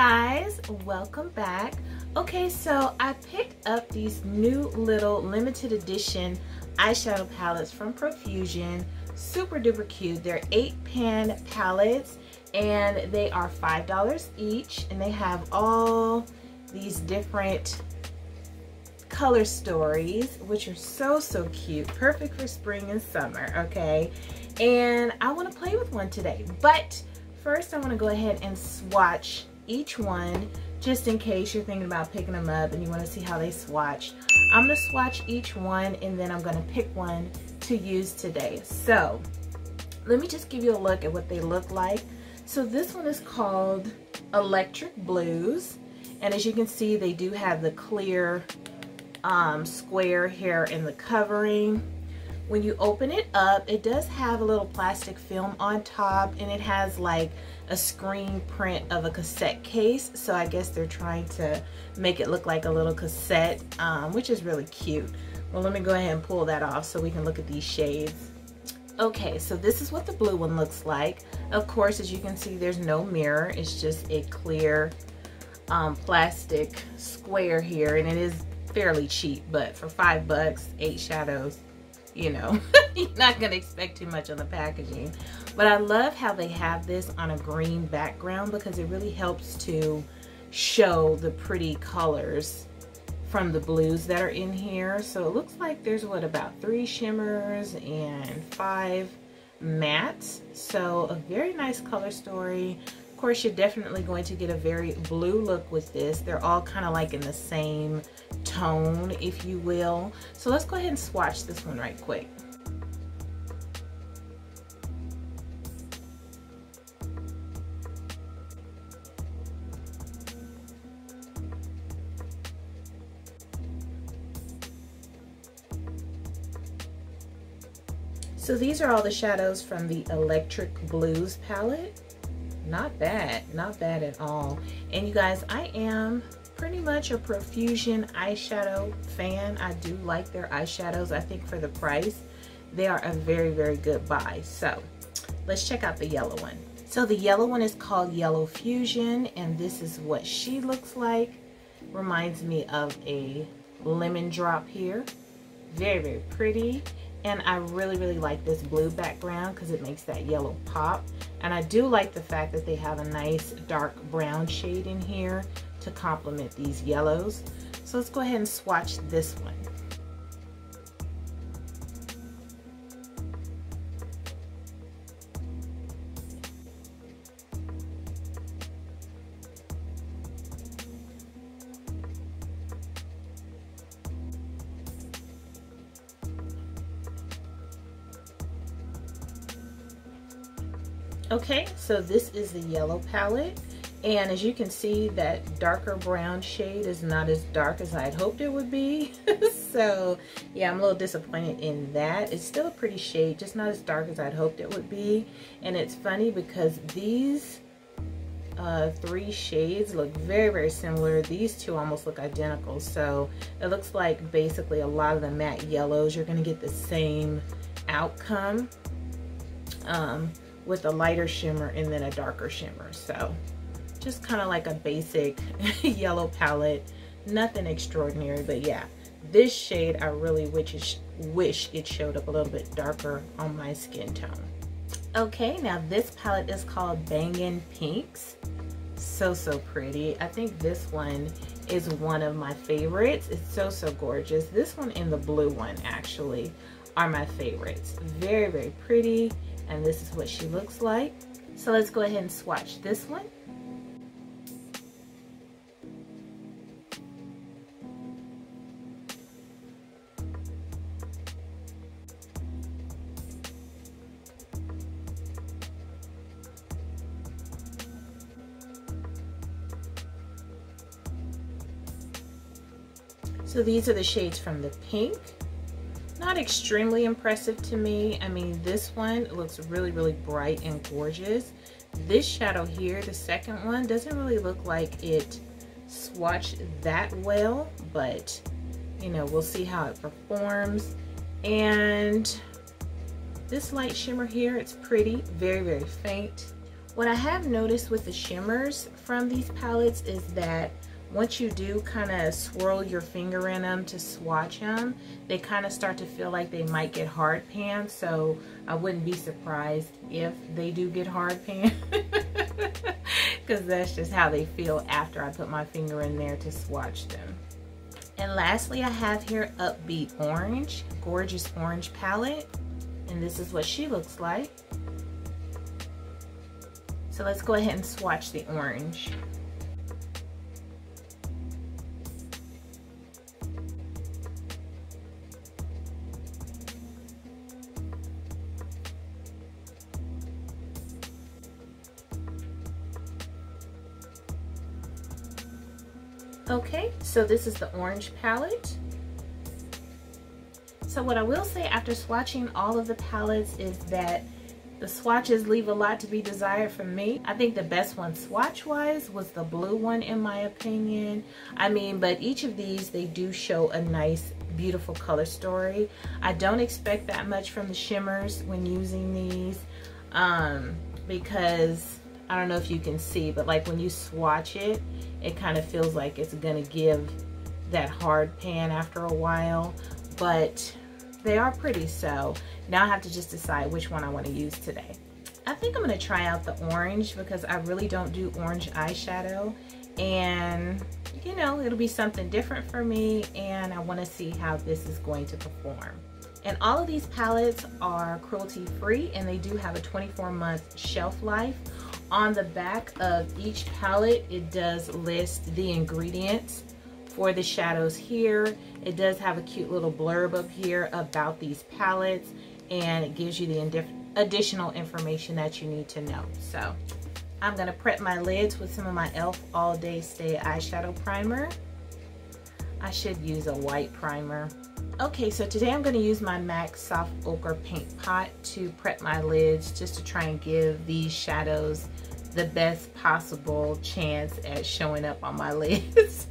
guys, welcome back. Okay, so I picked up these new little limited edition eyeshadow palettes from Profusion. Super duper cute. They're eight pan palettes and they are $5 each and they have all these different color stories which are so so cute perfect for spring and summer okay and I want to play with one today but first I want to go ahead and swatch each one just in case you're thinking about picking them up and you want to see how they swatch. I'm going to swatch each one and then I'm going to pick one to use today. So let me just give you a look at what they look like. So this one is called Electric Blues. And as you can see, they do have the clear um, square here in the covering. When you open it up, it does have a little plastic film on top and it has like a screen print of a cassette case. So I guess they're trying to make it look like a little cassette, um, which is really cute. Well, let me go ahead and pull that off so we can look at these shades. Okay, so this is what the blue one looks like. Of course, as you can see, there's no mirror. It's just a clear um, plastic square here, and it is fairly cheap, but for five bucks, eight shadows, you know, you're not to expect too much on the packaging. But I love how they have this on a green background because it really helps to show the pretty colors from the blues that are in here. So it looks like there's what about three shimmers and five mattes. So a very nice color story. Course, you're definitely going to get a very blue look with this. They're all kind of like in the same tone, if you will. So let's go ahead and swatch this one right quick. So these are all the shadows from the Electric Blues palette. Not bad, not bad at all. And you guys, I am pretty much a Profusion eyeshadow fan. I do like their eyeshadows. I think for the price, they are a very, very good buy. So let's check out the yellow one. So the yellow one is called Yellow Fusion, and this is what she looks like. Reminds me of a lemon drop here. Very, very pretty. And I really, really like this blue background because it makes that yellow pop. And I do like the fact that they have a nice dark brown shade in here to complement these yellows. So let's go ahead and swatch this one. So this is the yellow palette. And as you can see, that darker brown shade is not as dark as I had hoped it would be. so yeah, I'm a little disappointed in that. It's still a pretty shade, just not as dark as I'd hoped it would be. And it's funny because these uh, three shades look very, very similar. These two almost look identical. So it looks like basically a lot of the matte yellows, you're gonna get the same outcome um, with a lighter shimmer and then a darker shimmer. So just kind of like a basic yellow palette. Nothing extraordinary but yeah this shade I really wish, wish it showed up a little bit darker on my skin tone. Okay now this palette is called Bangin' Pinks. So so pretty. I think this one is one of my favorites. It's so so gorgeous. This one and the blue one actually are my favorites. Very very pretty and this is what she looks like so let's go ahead and swatch this one So these are the shades from the pink. Not extremely impressive to me. I mean, this one looks really, really bright and gorgeous. This shadow here, the second one, doesn't really look like it swatched that well, but you know, we'll see how it performs. And this light shimmer here, it's pretty, very, very faint. What I have noticed with the shimmers from these palettes is that once you do kind of swirl your finger in them to swatch them, they kind of start to feel like they might get hard pan. So I wouldn't be surprised if they do get hard pan. Because that's just how they feel after I put my finger in there to swatch them. And lastly, I have here Upbeat Orange, Gorgeous Orange Palette. And this is what she looks like. So let's go ahead and swatch the orange. Okay, so this is the orange palette. So what I will say after swatching all of the palettes is that the swatches leave a lot to be desired for me. I think the best one swatch-wise was the blue one in my opinion. I mean, but each of these, they do show a nice, beautiful color story. I don't expect that much from the shimmers when using these um, because I don't know if you can see, but like when you swatch it, it kind of feels like it's gonna give that hard pan after a while. But they are pretty, so now I have to just decide which one I want to use today. I think I'm to try out the orange because I really don't do orange eyeshadow and you know it'll be something different for me and I want to see how this is going to perform. And all of these palettes are cruelty free and they do have a 24 month shelf life. On the back of each palette it does list the ingredients for the shadows here. It does have a cute little blurb up here about these palettes and it gives you the additional information that you need to know. So I'm going to prep my lids with some of my e.l.f. All Day Stay Eyeshadow Primer. I should use a white primer. Okay, so today I'm going to use my MAC Soft Ochre Paint Pot to prep my lids just to try and give these shadows the best possible chance at showing up on my lids.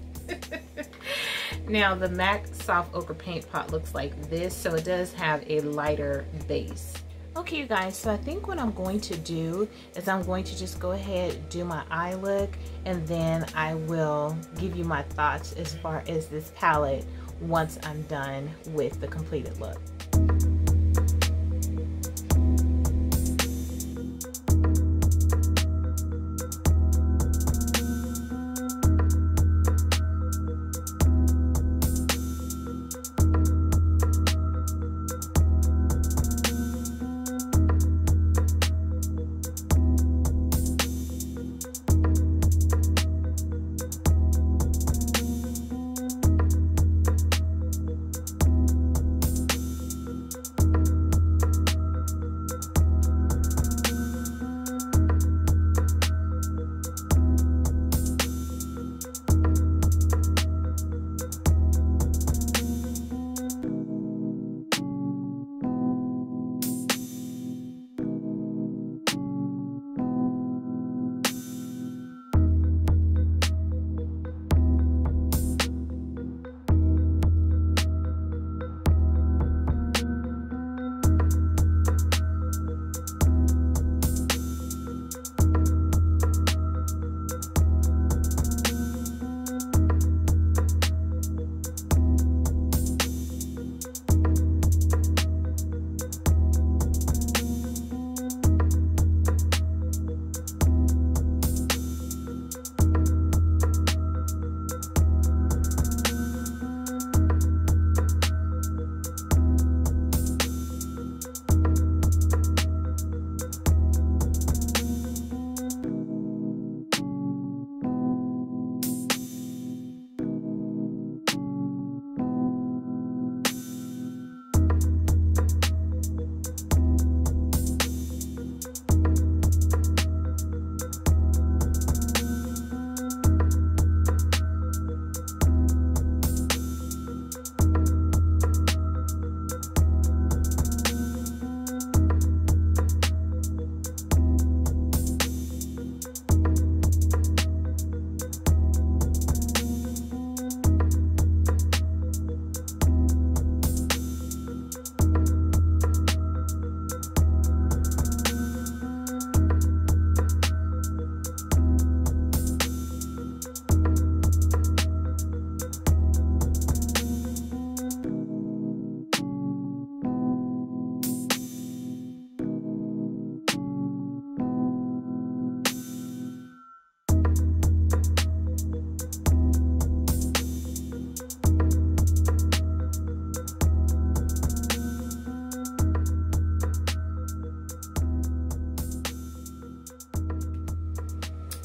now the MAC Soft Ochre Paint Pot looks like this, so it does have a lighter base. Okay, you guys, so I think what I'm going to do is I'm going to just go ahead, do my eye look, and then I will give you my thoughts as far as this palette once I'm done with the completed look.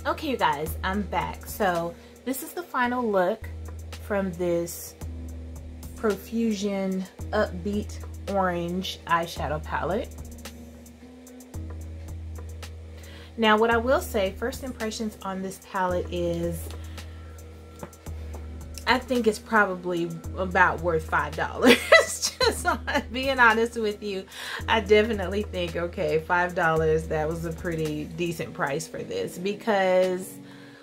Okay, you guys, I'm back. So this is the final look from this Profusion Upbeat Orange eyeshadow palette. Now, what I will say, first impressions on this palette is I think it's probably about worth $5. Just being honest with you, I definitely think, okay, $5, that was a pretty decent price for this because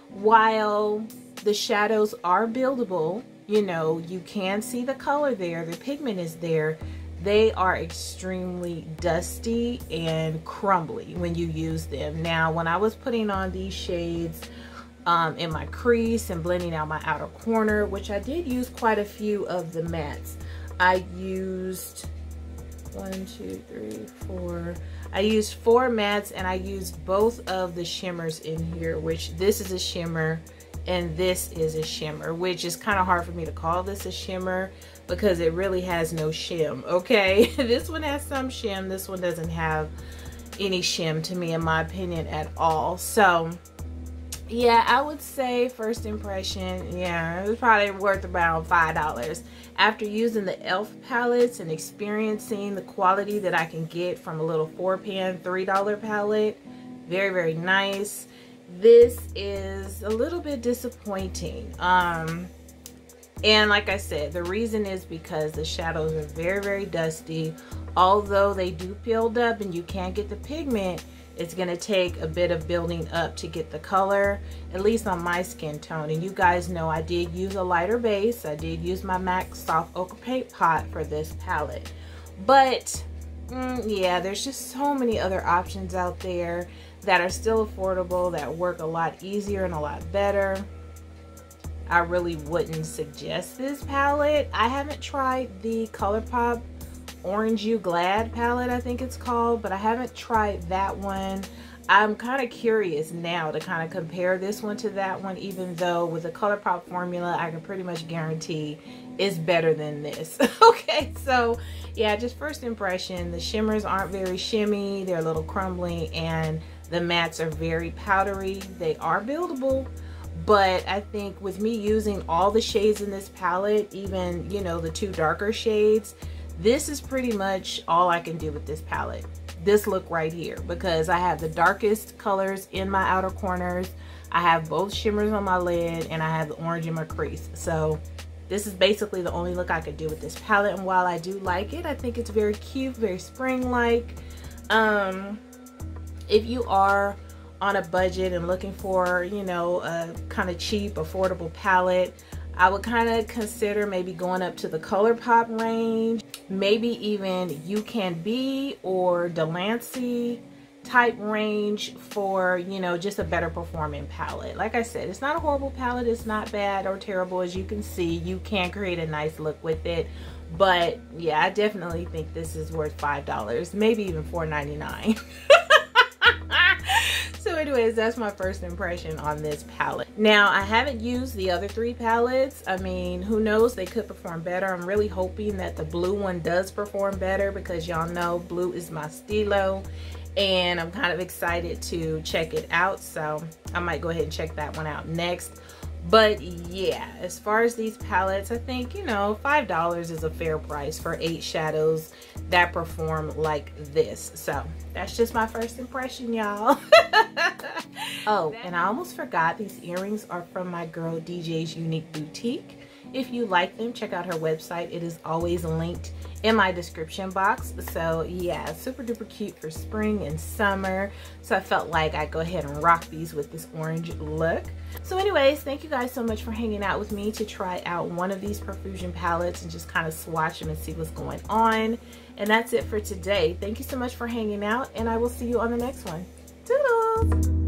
while the shadows are buildable, you know, you can see the color there, the pigment is there, they are extremely dusty and crumbly when you use them. Now, when I was putting on these shades um, in my crease and blending out my outer corner, which I did use quite a few of the mattes. I used one, two, three, four. I used four mattes and I used both of the shimmers in here, which this is a shimmer and this is a shimmer, which is kind of hard for me to call this a shimmer because it really has no shim, okay? this one has some shim. This one doesn't have any shim to me, in my opinion, at all. So, yeah, I would say first impression, yeah, it was probably worth around $5. After using the e.l.f. palettes and experiencing the quality that I can get from a little four pan, $3 palette, very, very nice. This is a little bit disappointing. Um, and like I said, the reason is because the shadows are very, very dusty. Although they do build up and you can't get the pigment, it's to take a bit of building up to get the color, at least on my skin tone. And you guys know I did use a lighter base. I did use my MAC Soft Ochre Paint Pot for this palette. But, mm, yeah, there's just so many other options out there that are still affordable, that work a lot easier and a lot better. I really wouldn't suggest this palette. I haven't tried the ColourPop Orange You Glad palette, I think it's called, but I haven't tried that one. I'm kind of curious now to kind of compare this one to that one, even though with the ColourPop formula, I can pretty much guarantee it's better than this. okay, so yeah, just first impression, the shimmers aren't very shimmy, they're a little crumbly, and the mattes are very powdery. They are buildable, but I think with me using all the shades in this palette, even, you know, the two darker shades, this is pretty much all I can do with this palette. This look right here because I have the darkest colors in my outer corners. I have both shimmers on my lid and I have the orange in my crease. So this is basically the only look I could do with this palette. And while I do like it, I think it's very cute, very spring-like. Um, if you are on a budget and looking for, you know, a kind of cheap, affordable palette, I would kind of consider maybe going up to the ColourPop range, maybe even You Can Be or Delancey type range for, you know, just a better performing palette. Like I said, it's not a horrible palette. It's not bad or terrible. As you can see, you can create a nice look with it. But yeah, I definitely think this is worth $5, maybe even $4.99. anyways, that's my first impression on this palette. Now, I haven't used the other three palettes. I mean, who knows? They could perform better. I'm really hoping that the blue one does perform better because y'all know blue is my stilo and I'm kind of excited to check it out. So I might go ahead and check that one out next. But yeah, as far as these palettes, I think, you know, $5 is a fair price for eight shadows that perform like this. So that's just my first impression, y'all. oh, and I almost forgot these earrings are from my girl DJ's Unique Boutique. If you like them, check out her website. It is always linked in my description box. So yeah, super duper cute for spring and summer. So I felt like I'd go ahead and rock these with this orange look. So anyways, thank you guys so much for hanging out with me to try out one of these Profusion palettes and just kind of swatch them and see what's going on. And that's it for today. Thank you so much for hanging out and I will see you on the next one. Toodles!